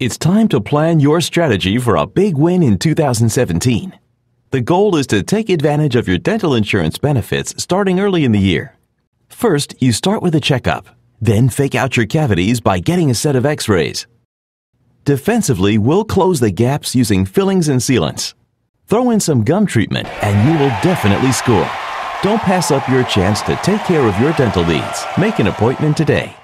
It's time to plan your strategy for a big win in 2017. The goal is to take advantage of your dental insurance benefits starting early in the year. First, you start with a checkup, then fake out your cavities by getting a set of x rays. Defensively, we'll close the gaps using fillings and sealants. Throw in some gum treatment and you will definitely score. Don't pass up your chance to take care of your dental needs. Make an appointment today.